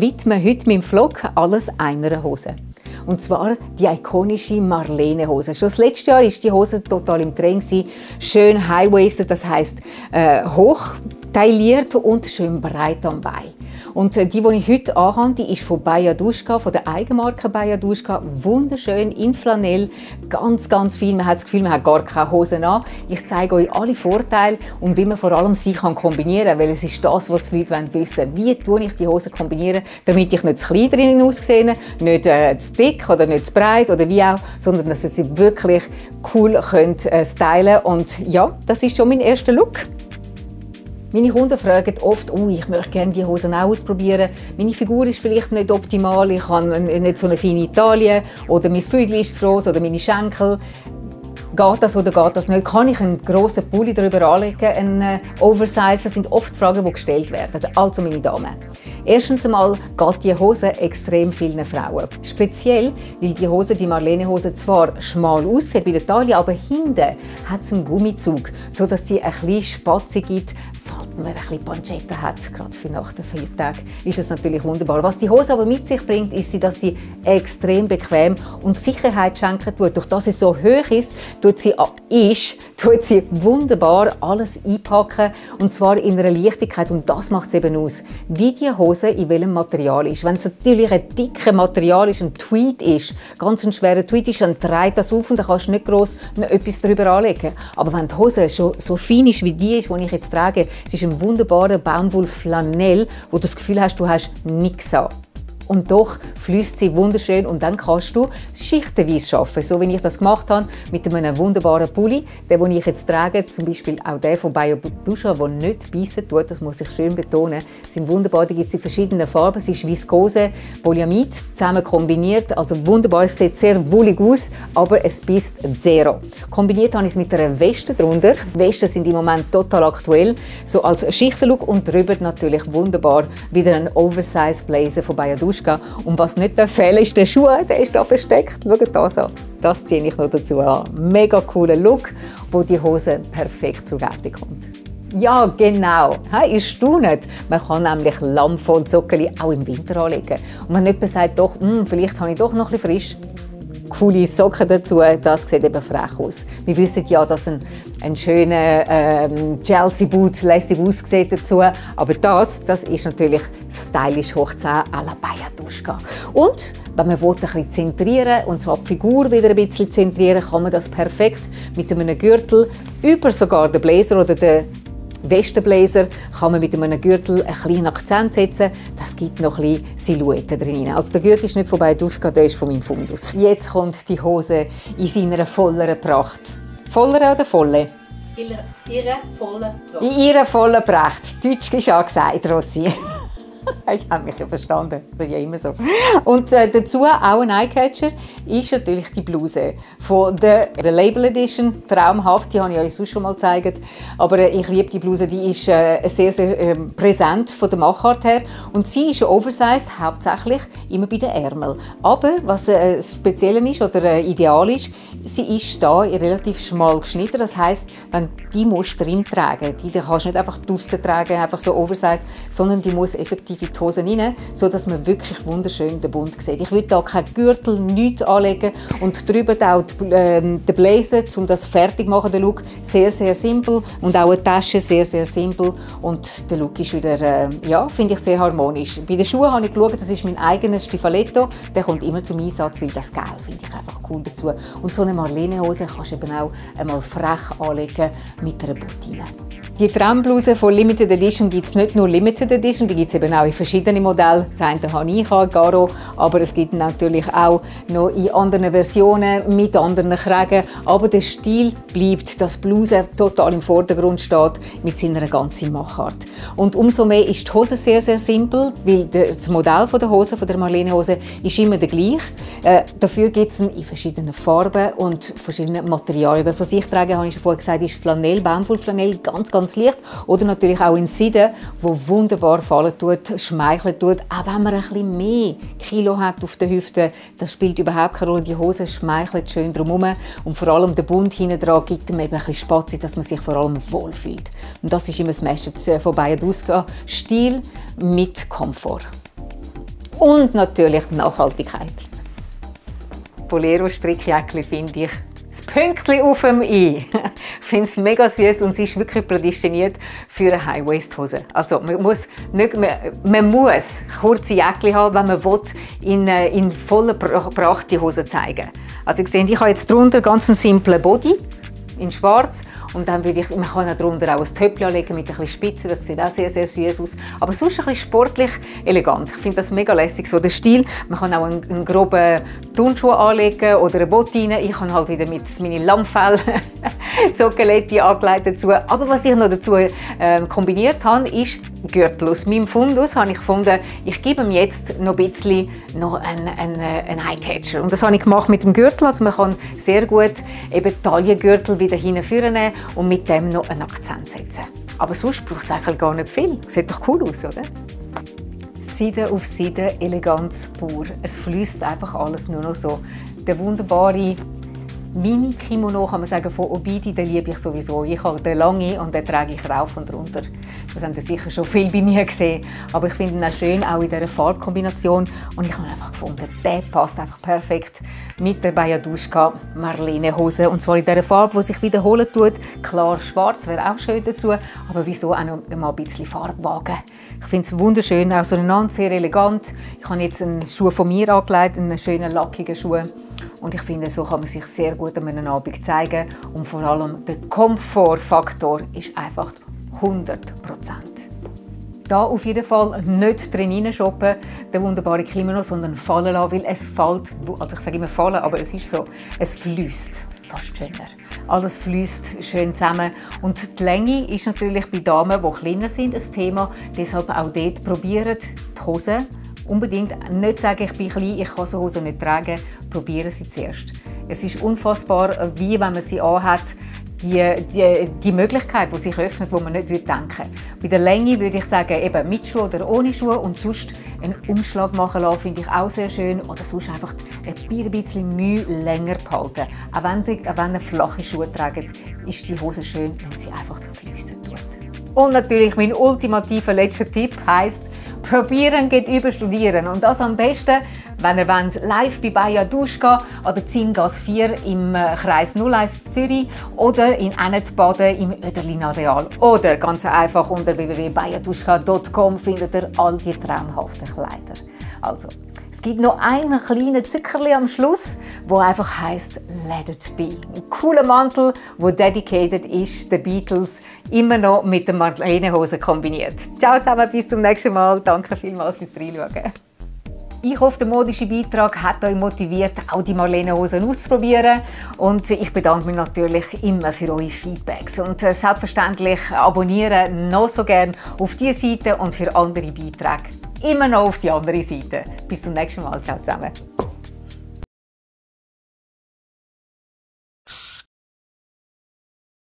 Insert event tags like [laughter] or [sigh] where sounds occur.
Widme heute meinem Vlog alles einer Hose. Und zwar die ikonische Marlene-Hose. Schon das letzte Jahr war die Hose total im Trend. Schön high-waisted, das heisst äh, hoch tailliert und schön breit am Bein. Und äh, die, die ich heute anhabe, die ist von Bayaduschka, von der Eigenmarke Bayaduschka. Wunderschön, in Flanell, ganz, ganz viel. Man hat das Gefühl, man hat gar keine Hosen an. Ich zeige euch alle Vorteile und wie man vor allem sie kann kombinieren kann, weil es ist das, was die Leute wissen wollen. Wie tue ich die Hosen kombinieren, damit ich nicht zu klein drin aussehe, nicht äh, zu dick oder nicht zu breit oder wie auch, sondern dass sie wirklich cool können, äh, stylen Und ja, das ist schon mein erster Look. Meine Kunden fragen oft, oh, ich möchte gerne die Hosen auch ausprobieren. Meine Figur ist vielleicht nicht optimal, ich habe nicht so eine feine Taille oder mein Fügel ist zu groß oder meine Schenkel. Geht das oder geht das nicht? Kann ich einen grossen Pulli darüber anlegen, einen äh, Oversize? Das sind oft Fragen, die gestellt werden. Also meine Damen. Erstens einmal geht die Hose extrem vielen Frauen. Speziell, weil die Hose, die Marlene-Hose, zwar schmal aussieht bei der Taille, aber hinten hat sie einen Gummizug, sodass sie ein bisschen Spatze gibt, man ein bisschen Pancetta hat, gerade für nach den Feiertagen, ist es natürlich wunderbar. Was die Hose aber mit sich bringt, ist, dass sie extrem bequem und Sicherheit schenken tut. Durch dass sie so hoch ist, tut sie, ist, tut sie wunderbar alles einpacken und zwar in einer Leichtigkeit und das macht es eben aus. Wie die Hose in welchem Material ist. Wenn es natürlich ein dickes Material ist, ein Tweed ist, ganz ein schwerer Tweed ist, dann dreht das auf und dann kannst du nicht gross etwas darüber anlegen. Aber wenn die Hose schon so fein ist wie die ist, die ich jetzt trage, es ist ein wunderbarer Baumwollflanell, wo du das Gefühl hast, du hast nichts an und doch fließt sie wunderschön und dann kannst du schichtenweise arbeiten, so wie ich das gemacht habe mit einem wunderbaren Pulli, den, den ich jetzt trage, zum Beispiel auch der von Biodusha, der nicht beißen tut, das muss ich schön betonen, sind wunderbar, die gibt es in verschiedenen Farben, es ist Viskose, Polyamid zusammen kombiniert, also wunderbar, es sieht sehr wollig aus, aber es beißt zero. Kombiniert habe ich es mit einer Weste drunter, Westen sind im Moment total aktuell, so als Schichtenlook und drüber natürlich wunderbar wieder ein Oversize Blazer von Biodusha Duschka. Und was nicht fehlen ist der Schuh, der ist da versteckt. Schaut das an. Das ziehe ich noch dazu an. Mega cooler Look, wo die Hose perfekt zur Geltung kommt. Ja, genau. Ist du nicht? Man kann nämlich Lammvoll Sockeli auch im Winter anlegen. Und wenn jemand sagt, doch, hm, vielleicht habe ich doch noch ein frisch, coole Socken dazu, das sieht eben frech aus. Wir wissen ja, dass ein, ein schöner ähm, Chelsea Boot lässig aussieht dazu, aber das, das ist natürlich stylisch hoch 10 à la Bayaduschka. Und wenn man ein bisschen zentrieren und zwar die Figur wieder ein bisschen zentrieren, kann man das perfekt mit einem Gürtel über sogar den Blazer oder den Westenblazer kann man mit einem Gürtel einen kleinen Akzent setzen. Das gibt noch ein bisschen Silhouette drin. Also der Gürtel ist nicht vorbei, Duschka, der ist von meinem Fundus. Jetzt kommt die Hose in seiner volleren Pracht. Voller oder volle? In ihrer vollen Pracht. In ihrer vollen Pracht. Deutsch ist angesagt, Rossi. [laughs] ich habe mich ja verstanden, das ja immer so. Und äh, dazu auch ein Eyecatcher ist natürlich die Bluse von der, der Label Edition, traumhaft, die habe ich euch sonst schon mal gezeigt. Aber äh, ich liebe die Bluse, die ist äh, sehr, sehr äh, präsent von der Machart her. Und sie ist oversized, hauptsächlich immer bei den Ärmeln. Aber was äh, speziell ist oder äh, ideal ist, sie ist da relativ schmal geschnitten. Das heißt, wenn die musst drin tragen, die kannst du nicht einfach draußen tragen, einfach so oversized, sondern die muss effektiv in die Hosen rein, sodass man wirklich wunderschön den Bund sieht. Ich würde da keinen Gürtel, nichts anlegen und drüber auch äh, den Blazer, um das fertig zu machen, den Look. Sehr, sehr simpel und auch eine Tasche sehr, sehr simpel und der Look ist wieder, äh, ja, finde ich sehr harmonisch. Bei den Schuhen habe ich geschaut, das ist mein eigenes Stifaletto, der kommt immer zum Einsatz, weil das Gel finde ich einfach cool dazu. Und so eine Marlene-Hose kannst du eben auch einmal frech anlegen mit einer Bottine. Die Traumbluse von Limited Edition gibt es nicht nur Limited Edition, die gibt es eben auch in verschiedenen Modellen. Das eine habe ich, Garo, aber es gibt natürlich auch noch in anderen Versionen mit anderen Kragen. Aber der Stil bleibt, dass Bluse total im Vordergrund steht mit seiner ganzen Machart. Und umso mehr ist die Hose sehr, sehr simpel, weil das Modell der Hose, der Marlene Hose, ist immer der gleich. Äh, dafür gibt es in verschiedenen Farben und verschiedenen Materialien. Das, was ich trage, habe ich schon vorher gesagt, ist Flanell, Baumwollflanell, ganz, ganz ganz leicht. Oder natürlich auch in Seide, wo wunderbar fallen tut, schmeicheln tut. Auch wenn man ein bisschen mehr Kilo hat auf den Hüften, das spielt überhaupt keine Rolle. Die Hose schmeichelt schön drumherum. Und vor allem der Bund hinten dran gibt ihm eben ein bisschen Spazi, dass man sich vor allem wohlfühlt. Und das ist immer das Message von Bayern Stil mit Komfort. Und natürlich Nachhaltigkeit. Bolero Strickjäckchen finde ich Pünktchen auf dem I. [laughs] ich finde es mega süß und sie ist wirklich prädestiniert für eine High-Waist-Hose. Also man muss, nicht, man, man muss kurze Jäckchen haben, wenn man will, in, äh, in voller Pracht die Hose zeigen Also ich sehe, ich habe jetzt drunter ganz einen simplen Body in schwarz und dann würde ich, man kann darunter auch ein Töpfchen legen mit ein bisschen Spitze, das sieht auch sehr, sehr süß aus. Aber sonst ein bisschen sportlich, elegant. Ich finde das mega lässig, so der Stil. Man kann auch einen, einen groben Turnschuh anlegen oder eine Bottine. Ich habe halt wieder mit meinen Lammfell [laughs] Zoccaletti angelegt dazu. Aber was ich noch dazu äh, kombiniert habe, ist Gürtel. Aus meinem Fundus habe ich gefunden, ich gebe ihm jetzt noch ein bisschen noch einen, einen, einen Eyecatcher. Und das habe ich gemacht mit dem Gürtel. Also man kann sehr gut eben Taillengürtel wieder hinführen und mit dem noch einen Akzent setzen. Aber sonst braucht es eigentlich gar nicht viel. Sieht doch cool aus, oder? Seide auf Seide, Eleganz pur. Es fließt einfach alles nur noch so. Der wunderbare Mini-Kimono, kann man sagen, von Obidi, den liebe ich sowieso. Ich habe den lange und den trage ich rauf und runter. Das haben Sie sicher schon viel bei mir gesehen. Aber ich finde ihn auch schön, auch in dieser Farbkombination. Und ich habe einfach gefunden, der passt einfach perfekt mit der Bayaduschka Marlene Hose. Und zwar in dieser Farbe, die sich wiederholen tut. Klar, schwarz wäre auch schön dazu. Aber wieso auch noch mal ein bisschen Farbwagen? Ich finde es wunderschön, auch so einander, sehr elegant. Ich habe jetzt einen Schuh von mir angelegt, einen schönen lackigen Schuh. Und ich finde, so kann man sich sehr gut an einem Abend zeigen. Und vor allem der Komfortfaktor ist einfach 100 Da auf jeden Fall nicht drin shoppen, der wunderbare Kimono, sondern fallen lassen, weil es fällt, also ich sage immer fallen, aber es ist so, es fließt fast schöner. Alles fließt schön zusammen. Und die Länge ist natürlich bei Damen, die kleiner sind, ein Thema. Deshalb auch dort probieren die Hose unbedingt nicht sagen, ich bin klein, ich kann so Hosen nicht tragen. Probieren Sie zuerst. Es ist unfassbar, wie wenn man sie anhat, die, die, die Möglichkeit, die sich öffnet, wo man nicht denken würde. Bei der Länge würde ich sagen, eben mit Schuhe oder ohne Schuhe und sonst einen Umschlag machen lassen, finde ich auch sehr schön. Oder sonst einfach ein bisschen Mühe länger behalten. Auch wenn, die, auch wenn ihr flache Schuhe tragt, ist die Hose schön, wenn sie einfach fließen tut. Und natürlich mein ultimativer letzter Tipp heißt, probieren geht über studieren. Und das am besten, wenn ihr wollt, live bei Bayer Duschka an der Zingas 4 im äh, Kreis 01 Zürich oder in Ennetbaden im Öderlin Areal. Oder ganz einfach unter www.bayerduschka.com findet ihr all die traumhaften Kleider. Also, es gibt noch einen kleinen Zuckerli am Schluss, wo einfach heißt Let It Be. Ein cooler Mantel, wo dedicated ist, den Beatles, immer noch mit der Marlene-Hose kombiniert. Ciao zusammen, bis zum nächsten Mal. Danke vielmals fürs Reinschauen. Ich hoffe, der modische Beitrag hat euch motiviert, auch die Marlene-Hosen auszuprobieren. Und ich bedanke mich natürlich immer für eure Feedbacks. Und äh, selbstverständlich abonnieren noch so gerne auf diese Seite und für andere Beiträge immer noch auf die andere Seite. Bis zum nächsten Mal. Ciao zusammen.